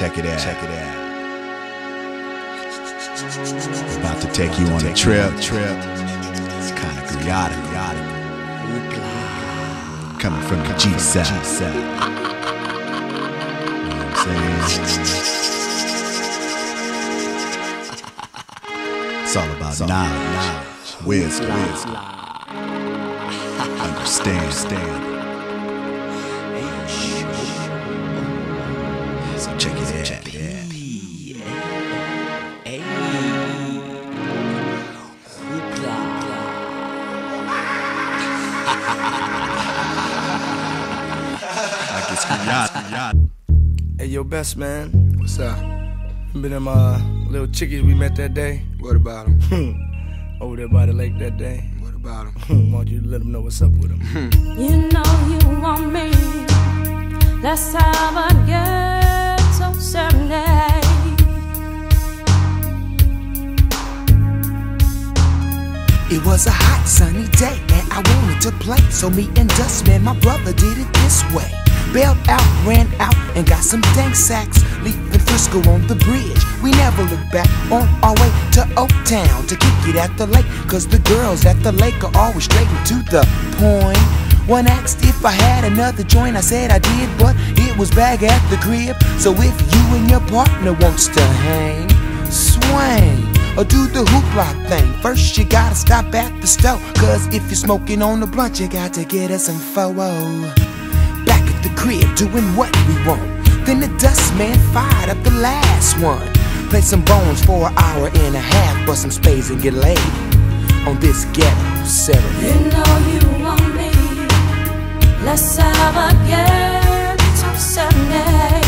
Check it out. Check it out. About to take you on a trip. Trip. It's kind of chaotic. Coming from the G side. You know what I'm saying? It's all about knowledge, wisdom, wisdom. Understand, understand. Hey, yo, best man. What's up? Remember them uh, little chickies we met that day? What about him? Over there by the lake that day? What about him? Want you to let them know what's up with them. You know you want me. Let's have a ghetto serenade. It was a hot sunny day and I wanted to play. So me and Dustman, my brother, did it this way. Bailed out, ran out, and got some dank sacks. Leaving Frisco on the bridge. We never looked back on our way to Oaktown to kick it at the lake. Cause the girls at the lake are always straight to the point. One asked if I had another joint, I said I did, but it was back at the crib. So if you and your partner wants to hang, swing or do the hoopla thing. First, you gotta stop at the store. Cause if you're smoking on the blunt, you got to get us some photo. The crib, doing what we want. Then the dustman fired up the last one. Play some bones for an hour and a half, bust some spades and get laid on this ghetto serenade. You know you want me. Let's have a ghetto serenade.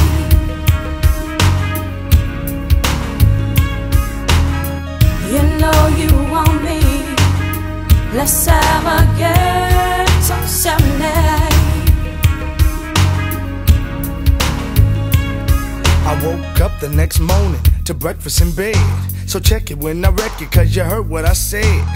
You know you want me. Let's have a ghetto serenade. I woke up the next morning to breakfast in bed. So check it when I wreck it, cause you heard what I said.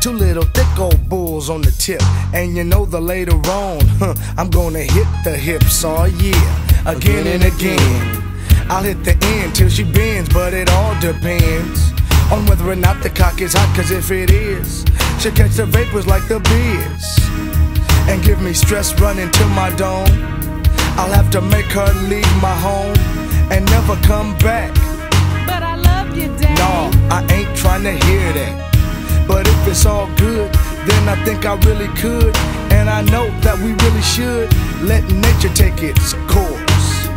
Two little thick old bulls on the tip. And you know the later on, huh, I'm gonna hit the hips all year, again and again. I'll hit the end till she bends, but it all depends on whether or not the cock is hot, cause if it is, she'll catch the vapors like the beers. And give me stress running to my dome. I'll have to make her leave my home and never come back. But I love you, Dad. No, I ain't trying to hear that. But if it's all good, then I think I really could. And I know that we really should let nature take its course.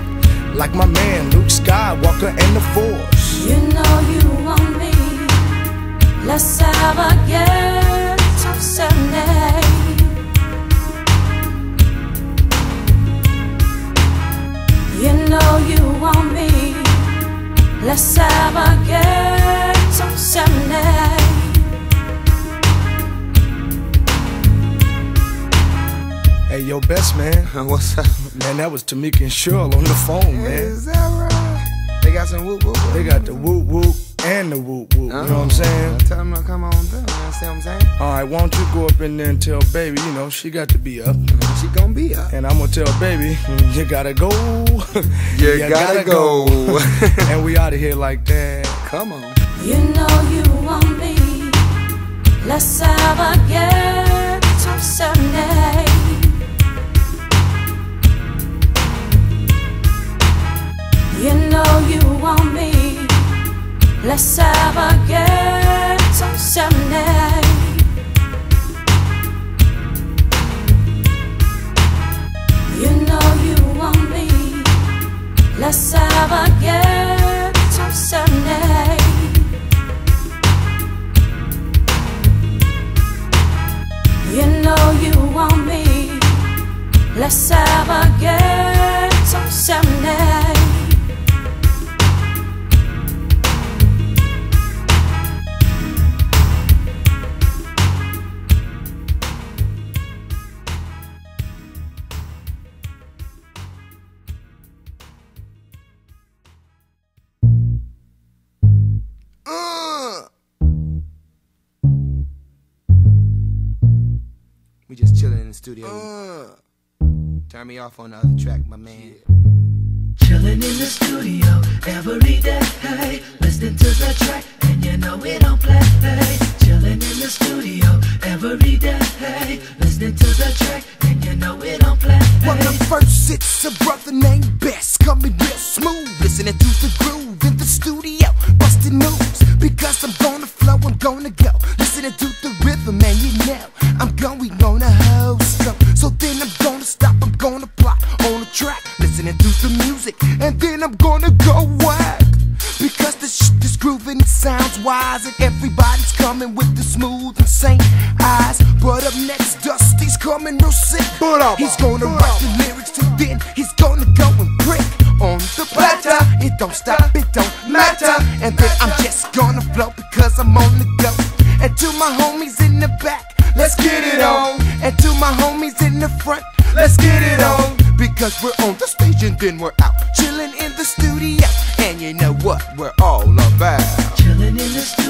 Like my man Luke Skywalker and the Force. You know you want me. Let's have a ghetto serenade. You know you want me. Let's have a ghetto serenade. Hey, yo, best man. What's up? Man, that was Tamika and Cheryl on the phone, man. Is that right? They got some whoop whoop. whoop. They got the whoop whoop and the whoop whoop. You know what I'm saying? Tell them to come on through. You understand what I'm saying? Alright, why don't you go up in there and tell baby, you know, she got to be up. She gonna be up. And I'm gonna tell baby, you gotta go. You gotta go. and we out of here like that. Come on. You know you want me. Let's have a ghetto serenade. You know you want me. Let's have a ghetto serenade. You know you want me. Let's have a ghetto serenade. You know you want me. Let's have a ghetto just chilling in the studio. Uh. Turn me off on the other track, my man. Chillin' in the studio every day, listening to the track, and you know we don't play. Chilling in the studio every day, listening to the track, and you know we don't play. Well, the first it's a brother named Bess, coming real smooth, listening to the groove in the studio, busting moves. Because I'm gonna flow, I'm gonna go, listening to the rhythm, and you know track, listening to the music, and then I'm gonna go whack. Because the shit is grooving, it sounds wise, and everybody's coming with the smooth and saint eyes. But up next, Dusty's coming real sick. But He's gonna write the lyrics, and then he's gonna go and prick on the platter. It don't stop, it don't matter. And then I'm just gonna flow because I'm on the go. And to my homies in the back, let's get it on. And to my homies in the front, let's get it on. Because we're on the stage and then we're out chilling in the studio. And you know what we're all about. Chilling in the studio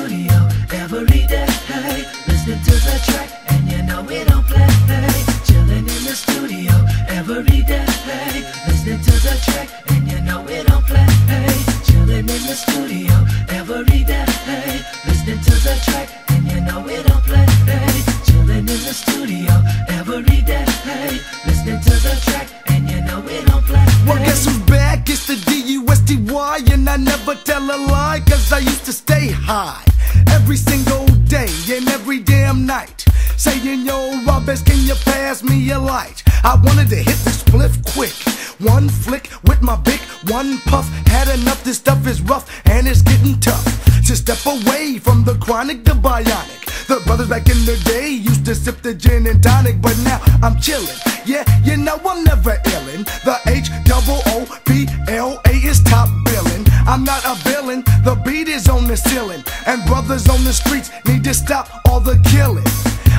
Robbers, can you pass me a light? I wanted to hit this spliff quick One flick with my big one puff Had enough, this stuff is rough and it's getting tough To step away from the chronic, the bionic the brothers back in the day used to sip the gin and tonic, but now I'm chillin'. Yeah, you know I'm never illin'. The H double O P L A is top billin'. I'm not a villain, the beat is on the ceiling, and brothers on the streets need to stop all the killing.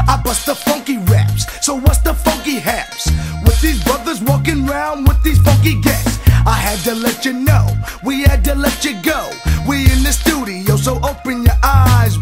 I bust the funky raps, so what's the funky haps? With these brothers walking around with these funky gats, I had to let you know, we had to let you go. We in the studio, so open your eyes,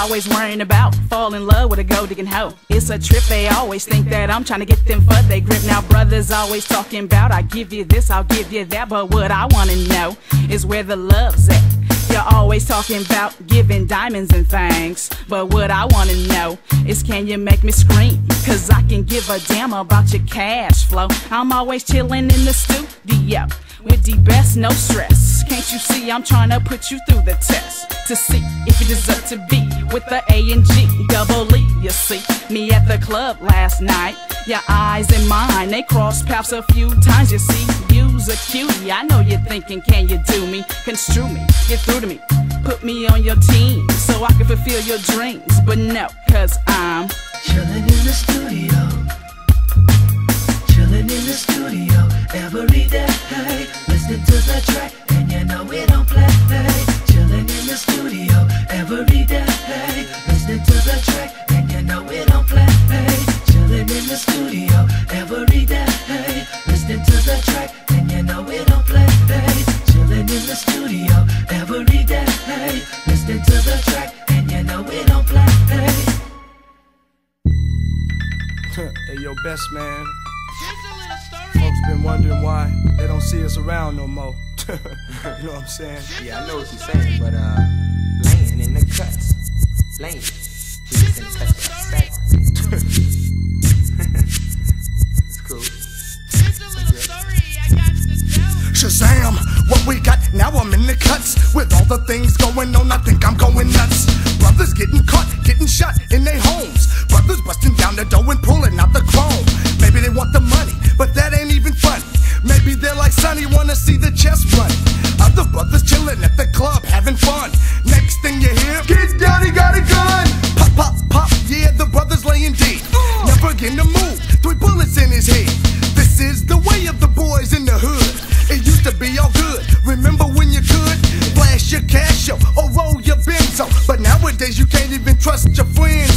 always worrying about fall in love with a gold digging hoe. It's a trip, they always think that I'm trying to get them for they grip. Now, brothers always talking about I give you this, I'll give you that. But what I wanna know is where the love's at. You're always talking about giving diamonds and things. But what I wanna know is can you make me scream? Cause I can give a damn about your cash flow. I'm always chilling in the studio with the best, no stress. Can't you see I'm trying to put you through the test to see if you deserve to be with the A and G double E? You see me at the club last night. Your eyes and mine, they crossed paths a few times. You see, you's a cutie. I know you're thinking, can you do me? Construe me, get through to me. Put me on your team so I can fulfill your dreams. But no, cause I'm Chilling in the studio. Chilling in the studio every day. Listening to the track, and you know we don't play. Chilling in the studio every day. Listening to the track, and you know we don't play. Chilling in the studio hey, yo, best man. Folks been wondering why they don't see us around no more. you know what I'm saying? Yeah, I know what you're saying, but uh, laying in the cuts, laying. He just in touch with Shazam, what we got now? I'm in the cuts with all the things going on. I think I'm going nuts. Brothers getting caught, getting shot in their homes. Brothers busting down the door and pulling out the chrome. Maybe they want the money, but that ain't even funny. Maybe they're like Sonny, wanna see the chest run. Other brothers chilling at the club, having fun. Next thing you hear, Kid Daddy got a gun. Pop, pop, pop, yeah, the brothers laying deep. Never getting to move, three bullets in his head. This is the way of the boys in the hood. Trust your friends.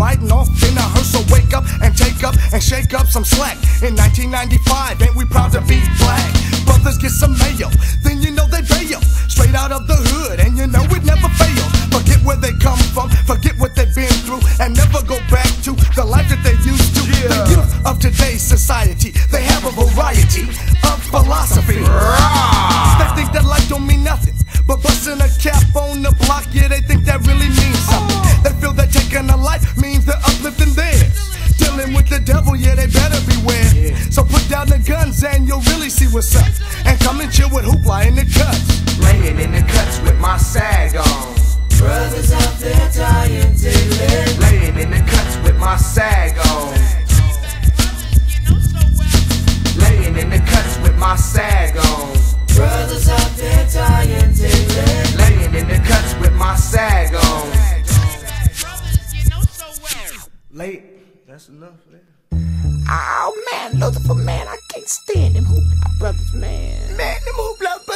Many off in a hearse. So wake up and take up and shake up some slack. In 1995,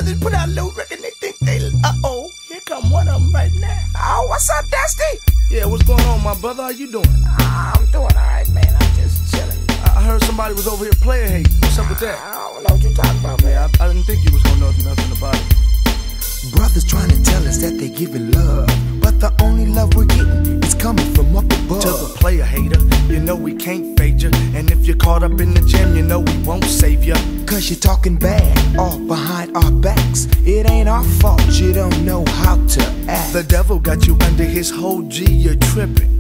brothers put out record. They think they. Uh oh, here come one of them right now. Oh, what's up, Dusty? Yeah, what's going on, my brother? How you doing? I'm doing alright, man. I'm just chilling. I I heard somebody was over here player hating. What's up with that? I don't know what you're talking about, man. Yeah, I, I didn't think you was gonna know nothing about it. Brothers trying to tell us that they giving love, but the only love we're getting is coming from up above. To the player hater, you know we can't fade you. And if you're caught up in the gym, you know we won't save you. Cause you're talking bad, all behind our backs. It ain't our fault, you don't know how to act. The devil got you under his whole G, you're tripping.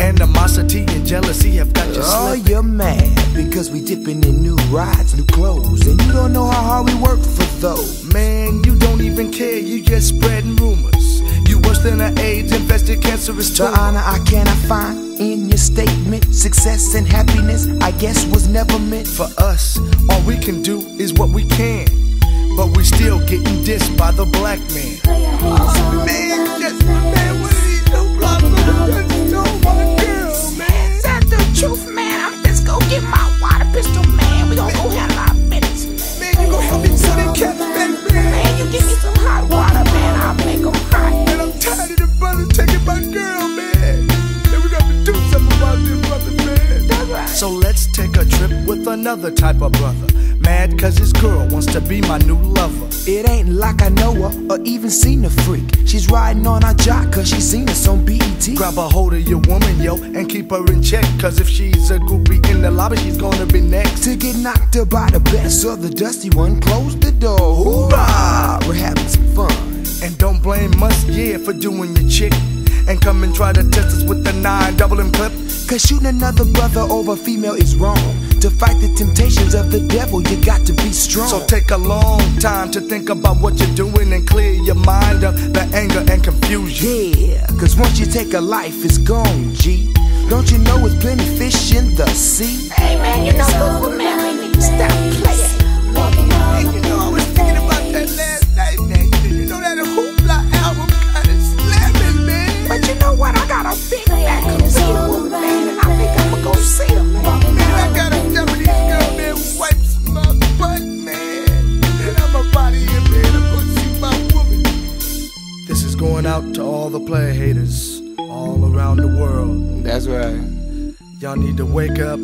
Animosity and jealousy have got you Oh, slipping. you're mad because we dipping in new rides, new clothes, and you don't know how hard we work for those. Man, you don't even care, you just spreading rumors. You worse than an AIDS infested cancerous The honor I cannot find in your statement, success and happiness, I guess was never meant for. For us, all we can do is what we can. But we still getting dissed by the black man. Oh, Man, just, man, get my water pistol, man. We gon' go handle our business, man. Man, you gonna help me put in cats back, man? Man, you give me some hot water, man. I'll make 'em hot. And I'm tired of the brothers taking my girl, man. And we got to do something about this, brothers, man. That's right. So let's take a trip with another type of brother. Mad cause his girl wants to be my new lover. It ain't like I know her or even seen the freak. She's riding on our jock cause she seen us on BET. Grab a hold of your woman, yo, and keep her in check. Cause if she's a groupie in the lobby, she's gonna be next. To get knocked up by the best, so the dusty one close the door. Hoorah! We're having some fun. And don't blame us, yeah, for doing your chick. And come and try to test us with the nine double M clip. Cause shooting another brother over female is wrong. To fight the temptations of the devil, you got to be strong. So take a long time to think about what you're doing and clear your mind of the anger and confusion. yeah, cause once you take a life, it's gone, G. Don't you know it's plenty fish in the sea? Hey man, you know, Lucifer, man, we need to stop playing. What? I got a big Play back haters of around man, and I think I'ma go see him, man. Walking I down got a the Japanese girl there who wipes my butt, man. And I'm a body here, man. I'm gonna see my woman. This is going out to all the player haters all around the world. That's right. Y'all need to wake up,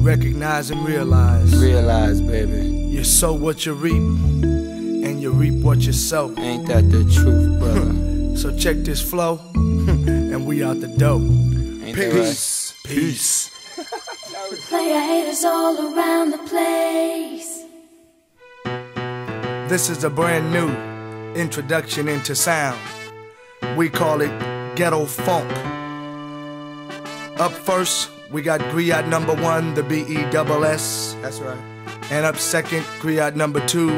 recognize and realize Realize, baby. you sow what you reap, and you reap what you sow. Ain't that the truth, brother? So check this flow, and we out the dope. Ain't that? Peace. Peace. player haters all around the place. This is a brand new introduction into sound. We call it ghetto funk. Up first, we got Griot number one, the B E double S. That's right. And up second, Griot number two,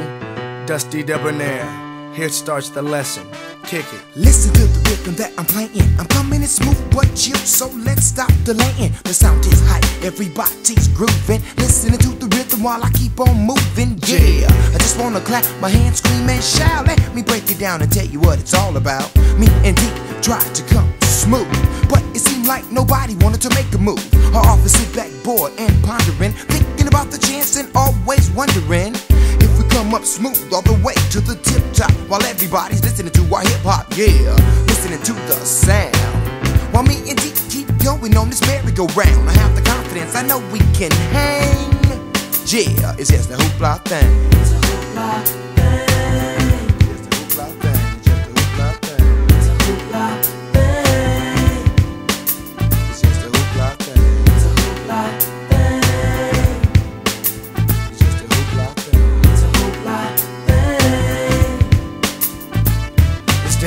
Dusty Debonair. Here starts the lesson. Kick it. Listen to the rhythm that I'm playing. I'm coming in smooth but chill, so let's stop delaying. The sound is high, everybody's grooving. Listening to the rhythm while I keep on moving. Yeah, I just wanna clap my hands, scream and shout. Let me break it down and tell you what it's all about. Me and D try to come smooth, but it seemed like nobody wanted to make a move. Her office sit back bored and pondering, thinking about the chance and always wondering if we come up smooth all the way to the tip top while everybody's listening to our hip hop. Yeah, listening to the sound. While me and D keep going on this merry-go-round, I have the confidence I know we can hang. Yeah, it's just a hoopla thing. It's a hoopla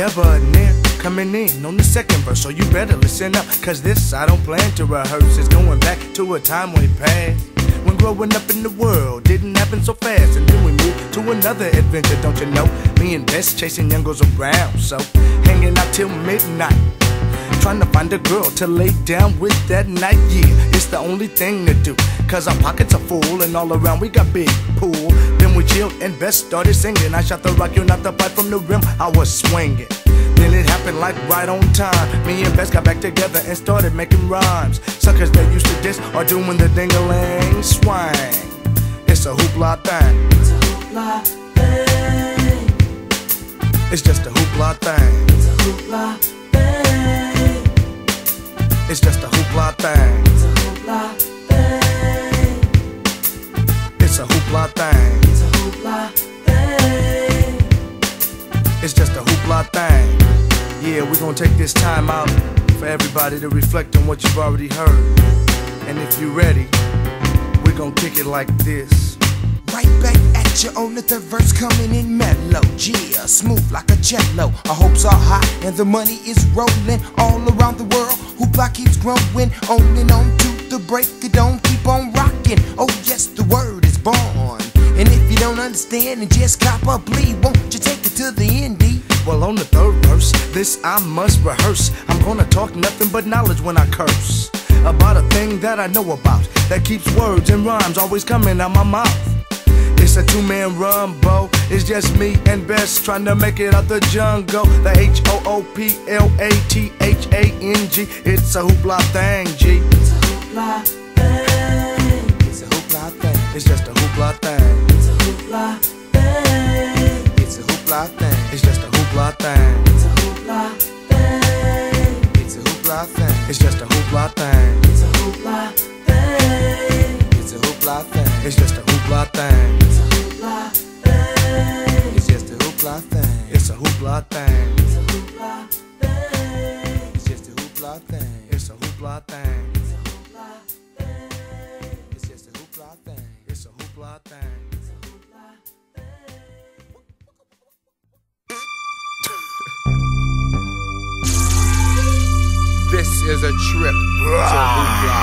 Debonair coming in on the second verse, so you better listen up. Cause this I don't plan to rehearse. It's going back to a time way past. When growing up in the world didn't happen so fast, and then we moved to another adventure, don't you know? Me and Bess chasing young girls around, so hanging out till midnight. Trying to find a girl to lay down with that night, yeah, it's the only thing to do. Cause our pockets are full and all around we got big pool. We chilled and Bess started singing. I shot the rock, you knocked the pipe from the rim, I was swinging. Then it happened like right on time. Me and Bess got back together and started making rhymes. Suckers that used to diss are doing the ding-a-ling swang. It's a hoopla thing. It's a hoopla thing. It's just a hoopla thing. It's a hoopla thing. It's just a hoopla thing. It's a hoopla thing. It's a hoopla thing. It's hoopla thing. It's just a hoopla thing. Yeah, we're gonna take this time out for everybody to reflect on what you've already heard. And if you're ready, we're gonna kick it like this. Right back at you on the third verse coming in mellow. Yeah, smooth like a cello. Our hopes are high and the money is rolling all around the world. Hoopla keeps growing on and on to the break dawn. Keep on rocking. Oh yes, the word is born. And if you don't understand and just cop a bleed, won't you take it to the indie? Well, on the third verse, this I must rehearse. I'm gonna talk nothing but knowledge when I curse. About a thing that I know about that keeps words and rhymes always coming out my mouth. It's a two man rumbo. It's just me and Bess trying to make it out the jungle. The H O O P L A T H A N G. It's a hoopla thing, G. It's a hoopla thing. It's a hoopla thing. It's just a hoopla thing. It's a hoopla thing. It's a hoopla thing. It's just a hoopla thing. It's a hoopla thing. It's a hoopla thing. It's just a hoopla thing. It's a hoopla thing. It's a hoopla thing. It's just a hoopla thing. It's a hoopla thing. It's just a hoopla thing. It's a hoopla thing. It's a hoopla thing. It's just a hoopla thing. It's a hoopla thing. Is a trip to Hoopla.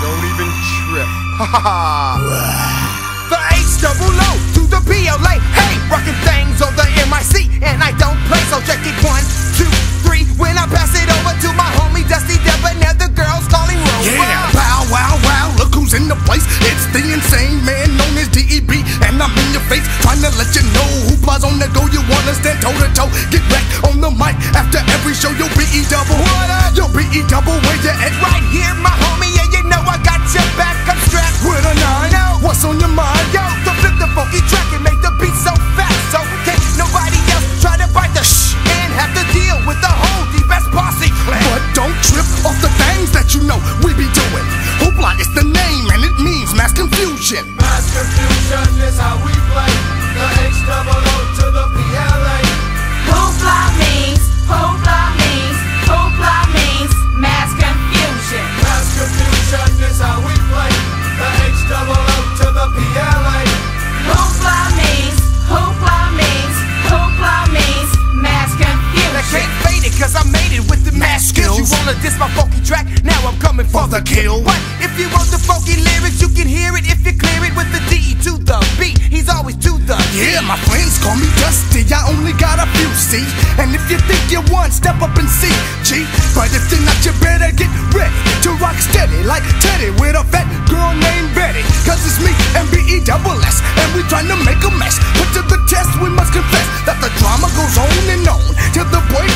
Don't even trip. The H double O to the PLA. Hey, rocking things on the MIC, and I don't play. So check it one, two, three. When I pass it that the drama goes on and on till the break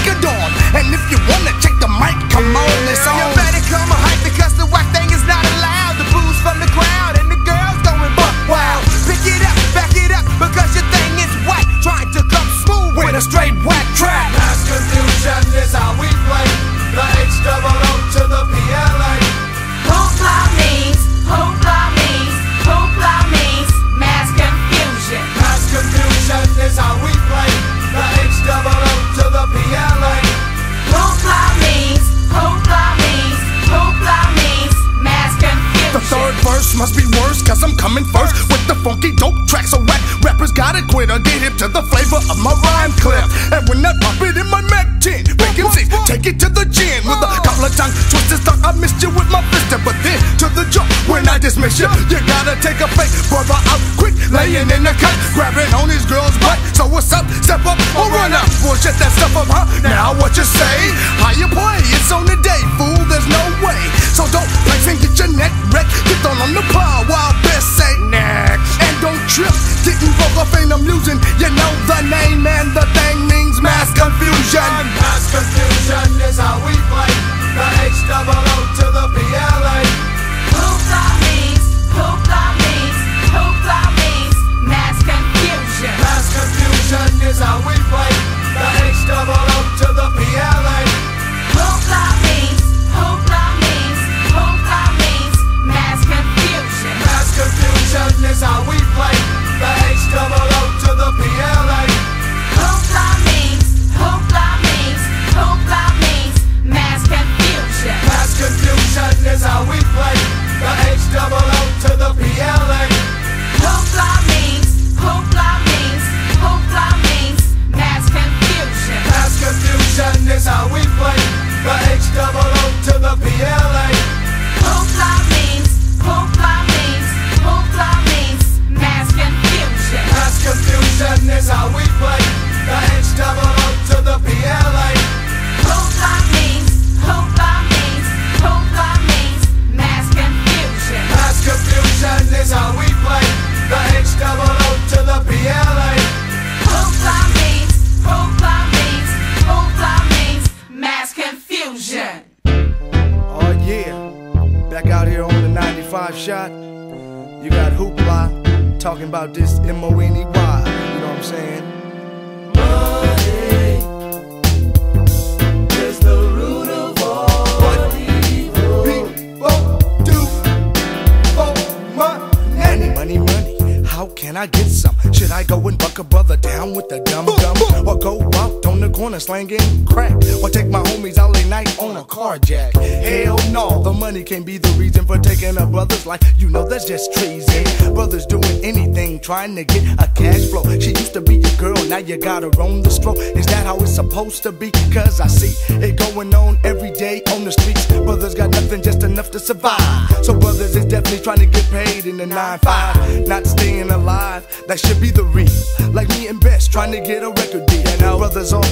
this mixture. You gotta take a fake brother out quick, laying in the cut, grabbing on his girl's butt. So what's up? Step up or run up. Bullshit that stuff up, huh? Now what you say? I get some? Should I go and buck a brother down with a gum gum, Or go up the corner slanging crack. Or take my homies out late night on a carjack. Hell no, the money can't be the reason for taking a brother's life. You know that's just treason. Brothers doing anything trying to get a cash flow. She used to be your girl, now you got her on the stroke. Is that how it's supposed to be? Cause I see it going on every day on the streets. Brothers got nothing, just enough to survive. So brothers is definitely trying to get paid in the 9-5. Not staying alive, that should be the reason. Like me and Bess trying to get a record deal. Now brothers all.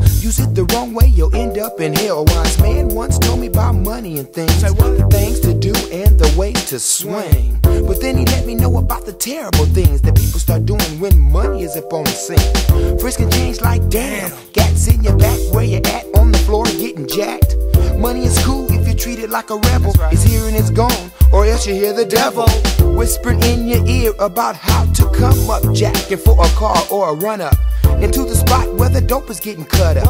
Use it the wrong way, you'll end up in hell. A wise man once told me about money and things. The things to do and the way to swing. But then he let me know about the terrible things that people start doing when money is up on the scene. Frisk change like damn. Gats in your back where you at on the floor getting jacked. Money is cool if you treat it like a rebel. Right. It's here and it's gone, or else you hear the devil whispering in your ear about how to come up jacking for a car or a run up. into the spot where the dope is getting cut up.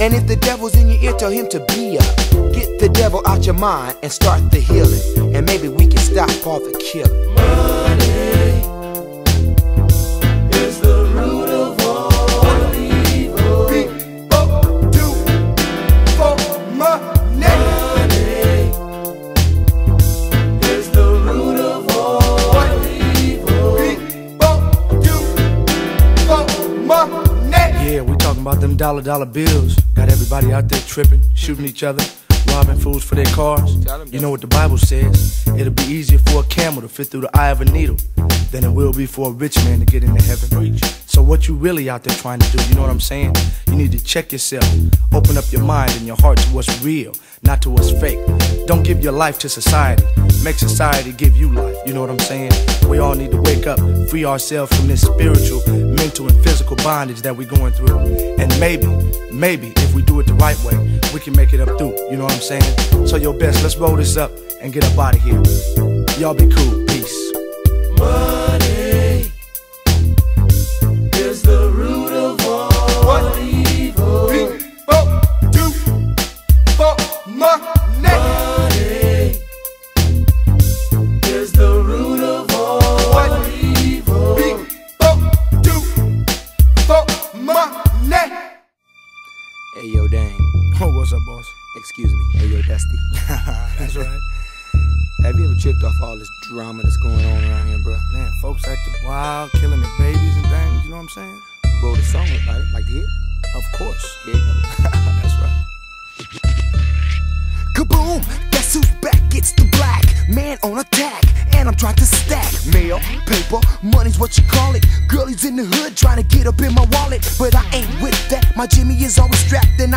And if the devil's in your ear, tell him to be up. Get the devil out your mind and start the healing. And maybe we can stop all the killing. Is them dollar dollar bills. Got everybody out there tripping, shooting each other, robbing fools for their cars. You know what the Bible says? It'll be easier for a camel to fit through the eye of a needle than it will be for a rich man to get into heaven. So what you really out there trying to do? You know what I'm saying? You need to check yourself, open up your mind and your heart to what's real, not to what's fake. Don't give your life to society. Make society give you life. You know what I'm saying? We all need to wake up, free ourselves from this spiritual, mental, and physical bondage that we're going through. And maybe, maybe if we do it the right way, we can make it up through. You know what I'm saying? So your best, let's roll this up and get up out of here. Y'all be cool. Peace. Money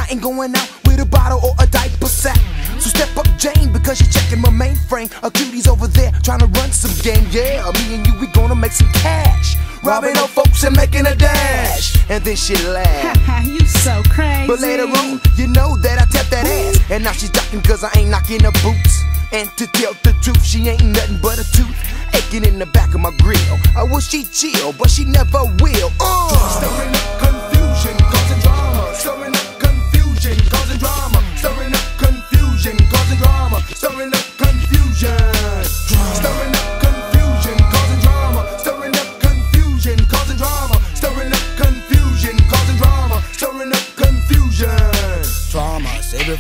I ain't going out with a bottle or a diaper sack. So step up, Jane, because you're checking my mainframe. A cutie's over there trying to run some game. Yeah, me and you, we gonna make some cash. Robbing up folks and making a dash. And then she laugh. you so crazy. But later on, you know that I tapped that ass. And now she's ducking cause I ain't knocking her boots. And to tell the truth, she ain't nothing but a tooth aching in the back of my grill. I wish she'd chill, but she never will. Uh. Stirring up confusion, causing drama. Stirring up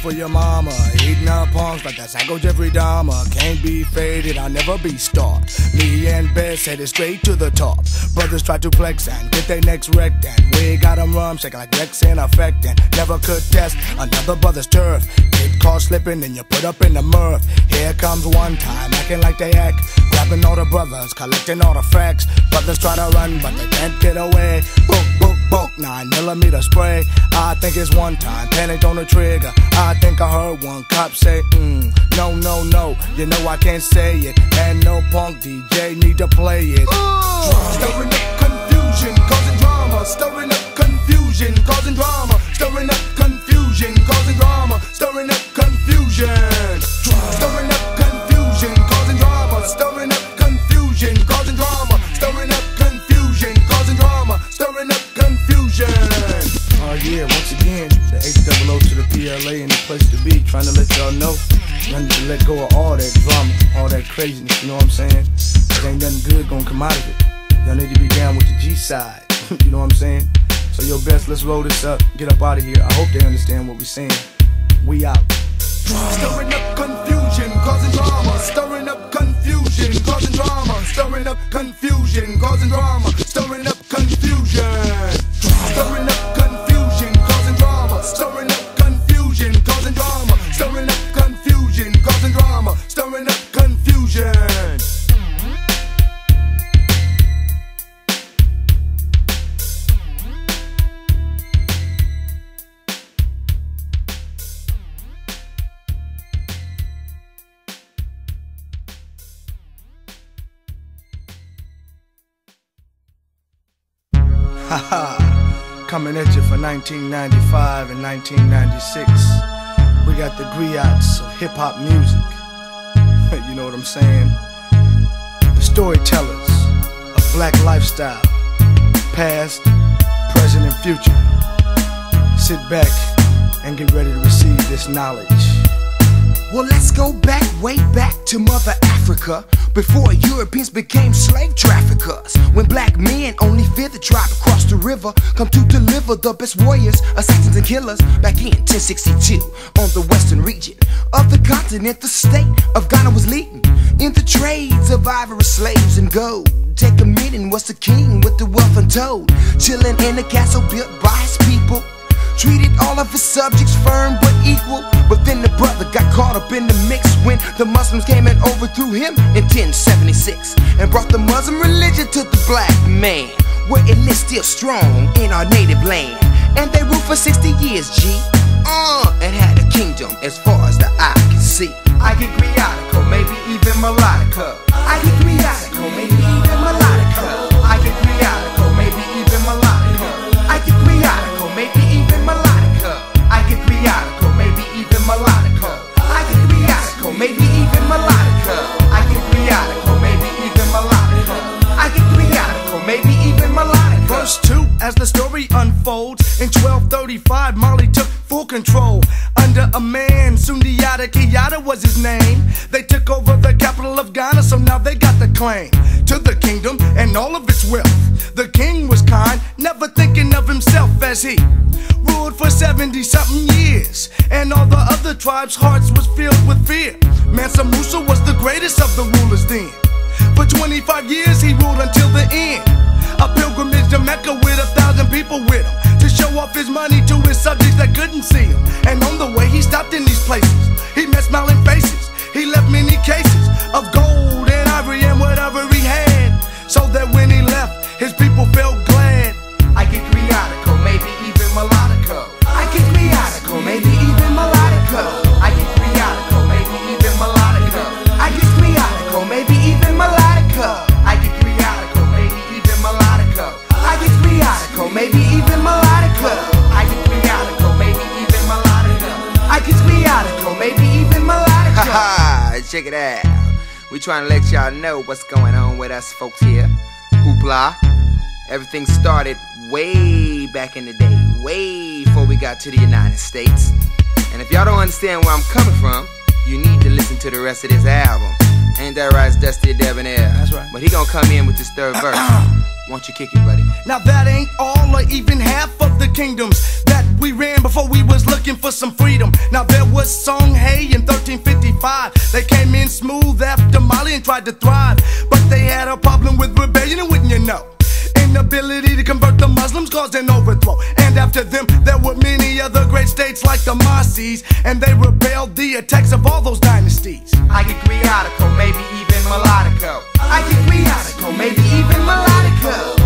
for your mama. Eating up punks like that psycho Jeffrey Dahmer. Can't be faded, I'll never be stalked. Me and Bess headed straight to the top. Brothers try to flex and get their necks wrecked. And we got 'em rum, shaking like Rex and effect. And never could test another brother's turf. Get caught slipping and you put up in the murph. Here comes one time, acting like they act. Grabbing all the brothers, collecting all the facts. Brothers try to run, but they can't get away. Book, book, book, nine millimeter spray. I think it's one time, panicked on the trigger. I think I heard one cop say, mm, no, no, no. You know I can't say it. And no punk DJ need to play it. Stirring up confusion, causing drama. Stirring up confusion, causing drama. Stirring up confusion, causing drama. Stirring up confusion. Stirring up confusion, causing drama. Stirring up confusion, causing drama. Once again, the H double O to the PLA and the place to be, trying to let y'all know. Need to let go of all that drama, all that craziness, you know what I'm saying? There ain't nothing good gonna come out of it. Y'all need to be down with the G side, you know what I'm saying? So your best, let's roll this up, get up out of here. I hope they understand what we're saying. We out. Stirring up confusion, causing 1995 and 1996. We got the griots of hip hop music. you know what I'm saying? The storytellers of black lifestyle, past, present, and future. Sit back and get ready to receive this knowledge. Well, let's go back, way back to Mother Africa before Europeans became slave traffickers. When black men only feared the tribe across the river, come to deliver the best warriors, assassins, and killers. Back in 1062, on the western region of the continent, the state of Ghana was leading in the trades of ivory, slaves, and gold. Tenkamenin was the king with the wealth untold, chilling in a castle built by his people. Treated all of his subjects firm but equal. But then the brother caught up in the mix when the Muslims came and overthrew him in 1076 and brought the Muslim religion to the black man, where it is still strong in our native land. And they ruled for 60 years, G. Uh, and had a kingdom as far as the eye can see. I get griotical, maybe even melodica. I get griotical, maybe As the story unfolds, in 1235, Mali took full control under a man, Sundiata Kiyata was his name. They took over the capital of Ghana, so now they got the claim to the kingdom and all of its wealth. The king was kind, never thinking of himself as he ruled for 70 something years, and all the other tribes' hearts was filled with fear. Mansa Musa was the greatest of the rulers then. For 25 years he ruled until the end. A pilgrimage to Mecca with a thousand people with him to show off his money to his subjects that couldn't see him. And on the way he stopped in these places. He met smiling faces. He left many cases of gold and ivory and whatever he had. So that when he left, his people felt trying to let y'all know what's going on with us folks here. Hoopla. Everything started way back in the day, way before we got to the United States. And if y'all don't understand where I'm coming from, you need to listen to the rest of this album. Ain't that right, it's Dusty Debonair? That's right. But he gonna come in with this third verse. Won't you kick it, buddy? Now that ain't all or even half of the kingdoms that we ran before we was looking for some freedom. Now there was Songhai in 1355. They came in smooth after Mali and tried to thrive. But they had a problem with rebellion and wouldn't you know? Inability to convert the Muslims caused an overthrow. And after them, there were many other great states like the Mossis, and they rebelled the attacks of all those dynasties. I get griotical, maybe even melodico. I get griotical, maybe even melodico.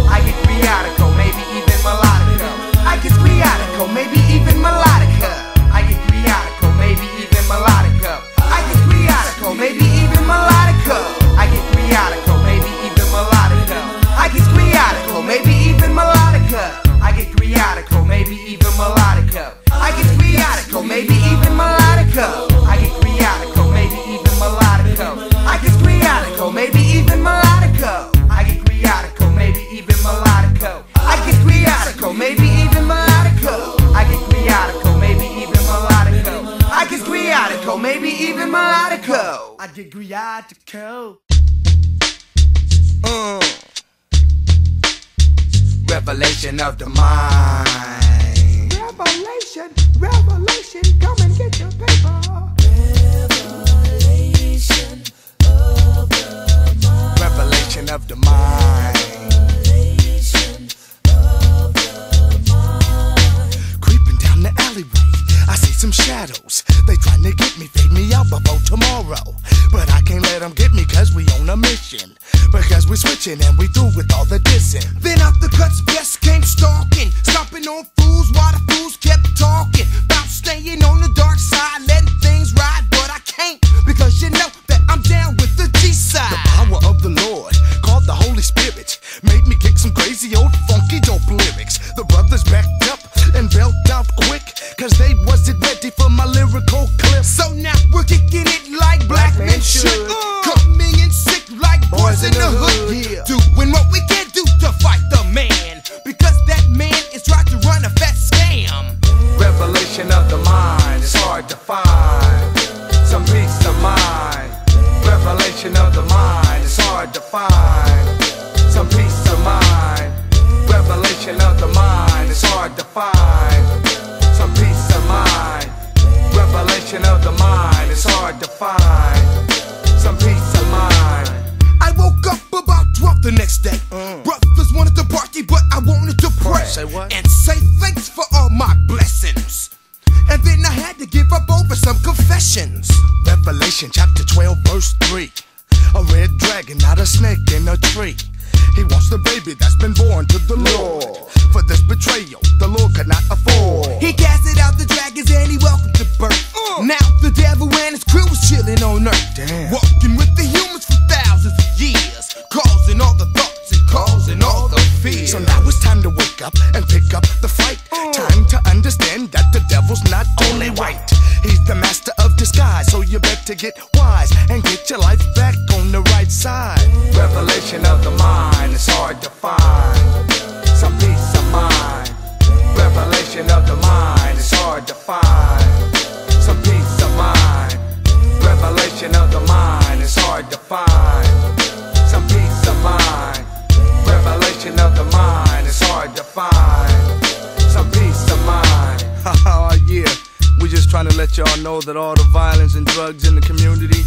Know that all the violence and drugs in the community,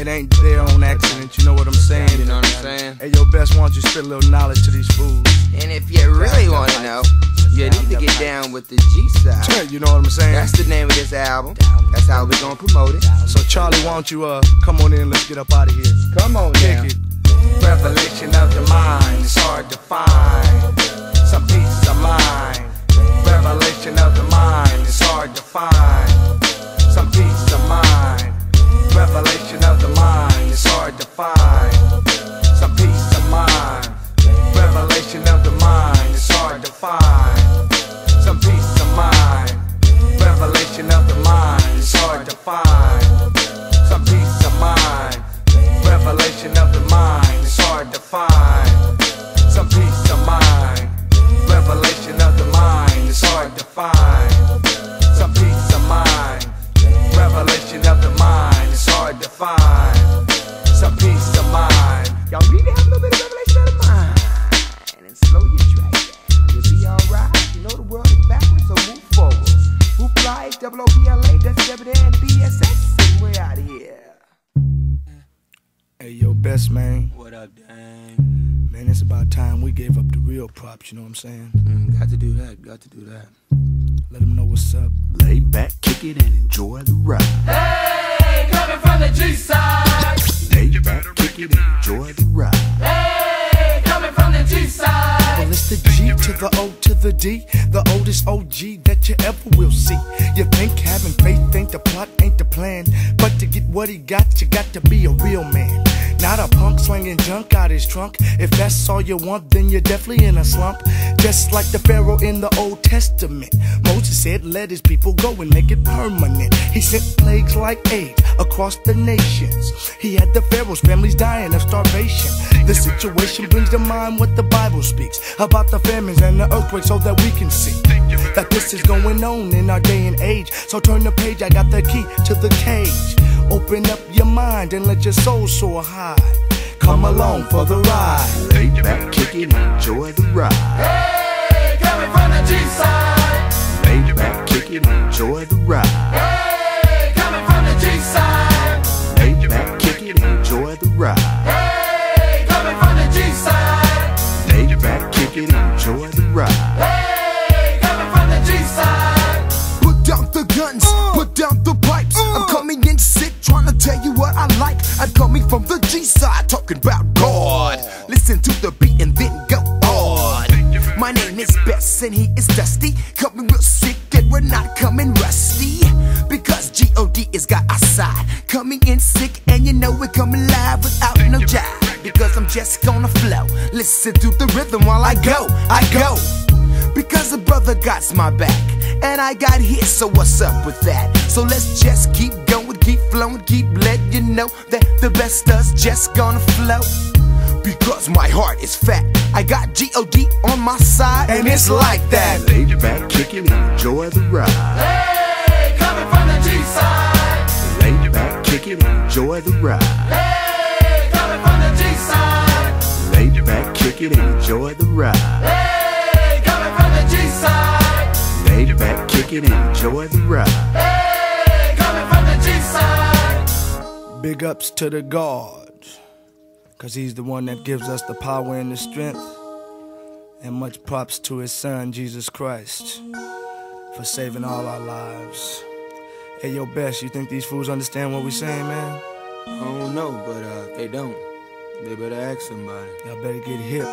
it ain't their own accident. You know what I'm saying? You know what I'm saying? Hey, yo, Bess why don't you spit a little knowledge to these fools? And if you really want to know, you need to get down with the G side. you know what I'm saying? That's the name of this album. That's how we gonna promote it. So Charlie, why don't you uh come on in? Let's get up out of here. Come on now. Kick it. Revelation of the mind is hard to find. Some peace of mind. Revelation of the mind is hard to find. Peace of mind. Revelation of the mind is hard to find. Some peace of mind. Revelation of the mind is hard to find. Some peace of mind. Revelation of the mind is hard to find. Some peace of mind. Revelation of the mind is hard to find. Some peace of mind. Revelation of the mind is hard to find. Find. Some peace of mind. Y'all need to have a little bit of revelation of mind. And slow your track down. You'll be alright. You know the world is backwards, so move forward. Hoopla, H double O P L A, that's W and BSS. And we're out of here. Hey, yo, Bess man. What up, dang? Man, it's about time we gave up the real props, you know what I'm saying? Mm, got to do that. Got to do that. Let them know what's up. Lay back, kick it, and enjoy the ride. Hey, from the G side. Kick it, and enjoy the ride. Hey, from the G side. Well, it's the G to the O to the D, the oldest OG that you ever will see. You think having faith ain't the plot, ain't the plan. But to get what he got, you got to be a real man. Not a punk slinging junk out his trunk. If that's all you want, then you're definitely in a slump. Just like the Pharaoh in the Old Testament. Moses said, let his people go and make it permanent. He sent plagues like AIDS across the nations. He had the Pharaoh's families dying of starvation. The situation brings to mind what the Bible speaks about the famines and the earthquakes so that we can see that this is going on in our day and age. So turn the page, I got the key to the cage. Open up your mind and let your soul soar high. Come along for the ride. Lay back, kick it, enjoy the ride. Hey, coming from the G side. Lay back, kick it, enjoy the ride. Hey, Listen to the rhythm while I go, I go. Because a brother got's my back And I got his, so what's up with that? So let's just keep going, keep flowing, keep letting you know That the best us just gonna flow because my heart is fat. I got G-O-D on my side, And it's like that. Lay back, kick it, and enjoy the ride. Hey, coming from the G side. Lay back, kick it, and enjoy the ride. Hey, back, kick it, and enjoy the ride. Hey, coming from the G side. Lay back, kick it, and enjoy the ride. Hey, coming from the G side. Big ups to the God. Cause he's the one that gives us the power and the strength. And much props to his son, Jesus Christ, for saving all our lives. Hey, yo, Bess, you think these fools understand what we're saying, man? I don't know, but uh, they don't, they better ask somebody. Y'all better get hip.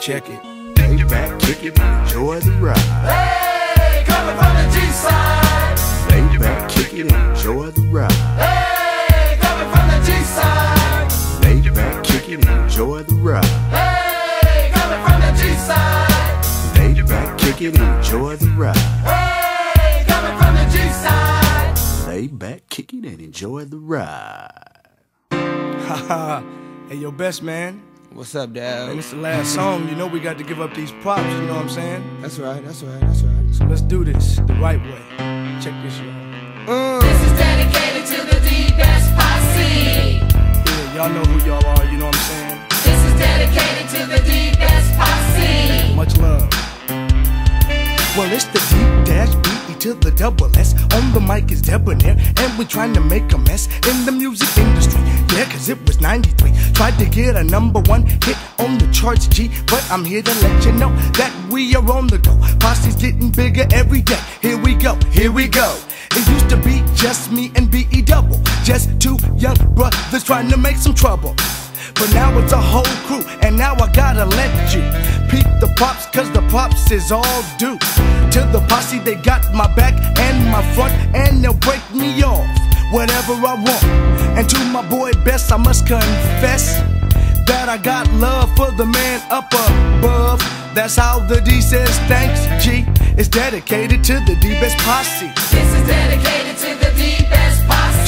Check it. Lay back, kick it, and enjoy the ride. Hey, coming from the G side. Lay back, kick it, and enjoy the ride. Hey, coming from the G side. Lay back, kick it, and enjoy the ride. Hey, coming from the G side. Lay back, kick it, enjoy the ride. Hey, coming from the G side. Lay back, kick it, and enjoy the ride. Haha. Hey, yo, Bess, man. What's up, Dad? And Dad? it's the last song. You know we got to give up these props, you know what I'm saying? That's right, that's right, that's right. So let's do this the right way. Check this, y'all. Uh. This is dedicated to the D Bess Posse. Yeah, y'all know who y'all are, you know what I'm saying? This is dedicated to the D Bess Posse. Much love. Well, it's the deep dash B to the double S. On the mic is debonair, and we're trying to make a mess in the music industry. Yeah, cause it was 93. Tried to get a number one hit on the charts, G. But I'm here to let you know that we are on the go. Posse's getting bigger every day. Here we go, here we go. It used to be just me and BE double. Just two young brothers trying to make some trouble. But now it's a whole crew, and now I gotta let you peep the props, cause the pops is all due. To the posse, they got my back and my front, and they'll break me off whatever I want. And to my boy Bess, I must confess that I got love for the man up above. That's how the D says thanks, G. It's dedicated to the D Bess Posse. This is dedicated to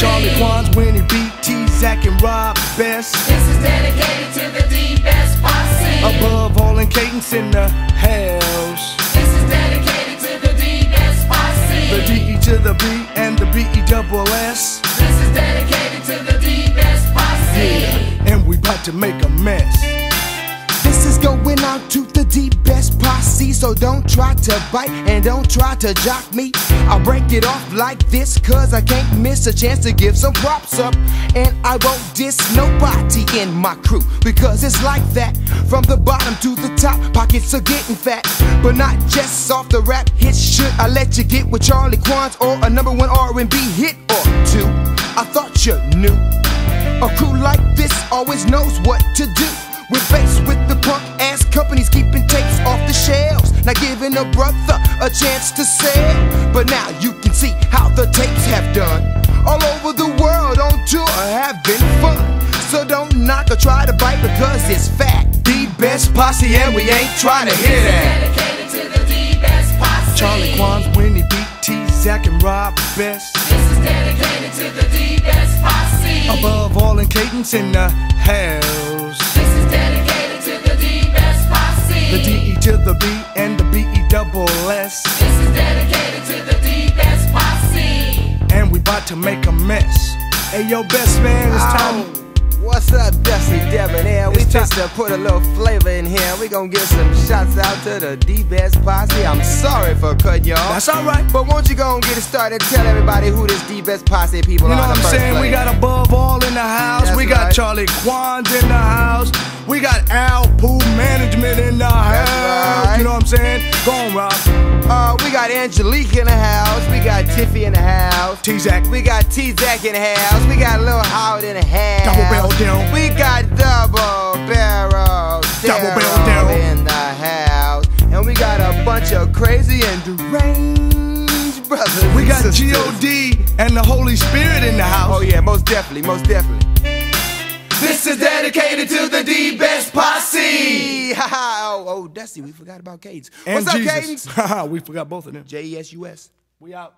Charlie Quans, Winnie, BT, Zach, and Rob Bess. This is dedicated to the D Bess Posse. Above all in cadence in the house. This is dedicated to the D Bess Posse. The D E to the B and the B E double S. This is dedicated to the D Bess Posse. Yeah, and we about to make a mess. This is going out to the D Bess posse, so don't try to bite and don't try to jock me. I'll break it off like this, cause I can't miss a chance to give some props up. And I won't diss nobody in my crew, because it's like that. From the bottom to the top, pockets are getting fat. But not just off the rap hits, should I let you get with Charlie Quans or a number one R&B hit or two? I thought you knew. A crew like this always knows what to do. We're faced with the punk ass companies keeping tapes off the shelves, not giving a brother a chance to sell. But now you can see how the tapes have done. All over the world on tour having fun. So don't knock or try to bite because it's fat. The Bess posse, and we ain't trying to hear that. Charlie Quans, Winnie, BT, Zach, and Rob Bess. This is dedicated to the D Bess Posse. Above all in cadence in the house. This is dedicated to the D Bess Posse. The D E to the B and the B E double S. This is dedicated to the D Bess Posse. And we about to make a mess. Hey, yo, Bess man, it's time. What's up, Dusty Debonair? We just to put a little flavor in here. We gonna give some shots out to the D-Bess Posse. I'm sorry for cutting y'all. That's alright. But won't you go and get it started? Tell everybody who this D-Bess Posse people You know are what in the I'm saying? We got above all in the house. That's we got right. Charlie Quans in the house. We got Al Pooh Management in the house. right. You know what I'm saying? Go on, Rob. Uh, we got Angelique in the house. We got Tiffy in the house. T-Zac. We got T-Zac in the house. We got Lil Howard in the house. Double barrel down. We got Double Barrel Double barrel down. in the house. And we got a bunch of crazy and deranged brothers. We got. G.O.D. and the Holy Spirit in the house. Oh, yeah, most definitely, most definitely. This is dedicated to the D Bess Posse. Ha ha! Oh, oh, Dusty, we forgot about Cadence. And What's up, Jesus. Cadence? Haha, we forgot both of them. J E S U S. We out.